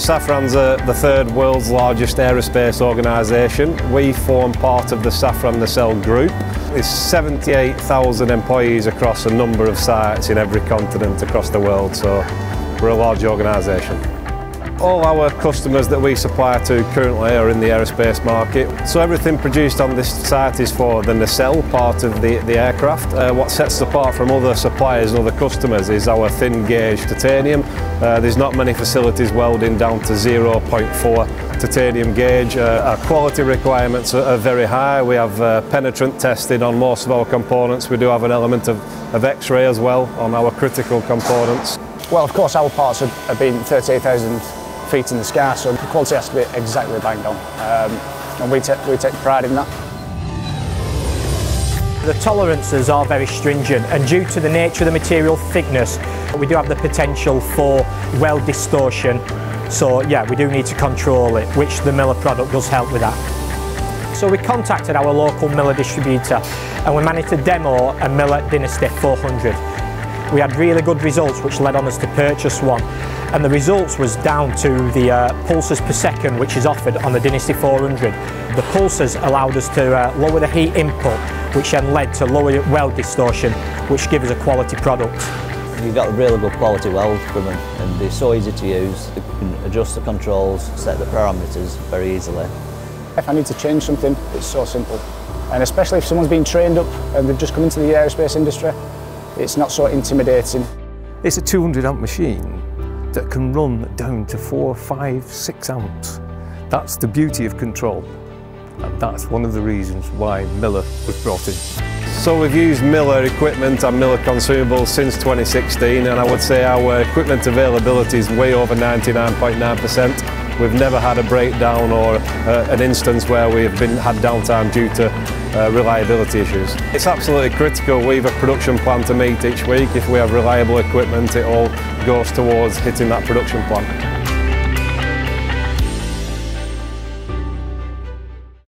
Safran's uh, the third world's largest aerospace organisation. We form part of the Safran Nacelle Group. There's 78,000 employees across a number of sites in every continent across the world, so we're a large organisation. All our customers that we supply to currently are in the aerospace market. So everything produced on this site is for the nacelle part of the, the aircraft. Uh, what sets us apart from other suppliers and other customers is our thin gauge titanium. Uh, there's not many facilities welding down to 0.4 titanium gauge. Uh, our quality requirements are, are, very high. We have uh, penetrant testing on most of our components. We do have an element of, of X-ray as well on our critical components. Well, of course, our parts have, have been 38,000 feet in the sky, so the quality has to be exactly bang on. Um, and we, we take pride in that. The tolerances are very stringent and due to the nature of the material thickness we do have the potential for weld distortion so yeah we do need to control it which the Miller product does help with that. So we contacted our local Miller distributor and we managed to demo a Miller Dynasty 400. We had really good results which led on us to purchase one and the results was down to the uh, pulses per second which is offered on the Dynasty 400. The pulses allowed us to uh, lower the heat input which then led to lower weld distortion which gives us a quality product. You've got a really good quality weld from them and they're so easy to use. You can adjust the controls, set the parameters very easily. If I need to change something, it's so simple. And especially if someone's been trained up and they've just come into the aerospace industry, it's not so intimidating. It's a 200 amp machine that can run down to four, five, six amps. That's the beauty of control. And that's one of the reasons why Miller was brought in. So we've used Miller equipment and Miller consumables since 2016 and I would say our equipment availability is way over 99.9%. We've never had a breakdown or uh, an instance where we've been had downtime due to uh, reliability issues. It's absolutely critical. We have a production plan to meet each week. If we have reliable equipment, it all goes towards hitting that production plan.